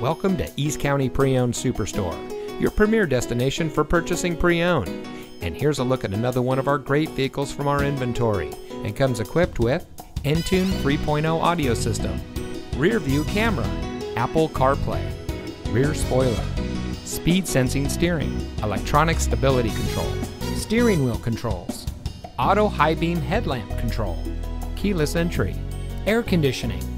Welcome to East County Pre-Owned Superstore, your premier destination for purchasing pre-owned. And here's a look at another one of our great vehicles from our inventory and comes equipped with Entune 3.0 audio system, rear view camera, Apple CarPlay, rear spoiler, speed sensing steering, electronic stability control, steering wheel controls, auto high beam headlamp control, keyless entry, air conditioning,